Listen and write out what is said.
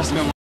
prasme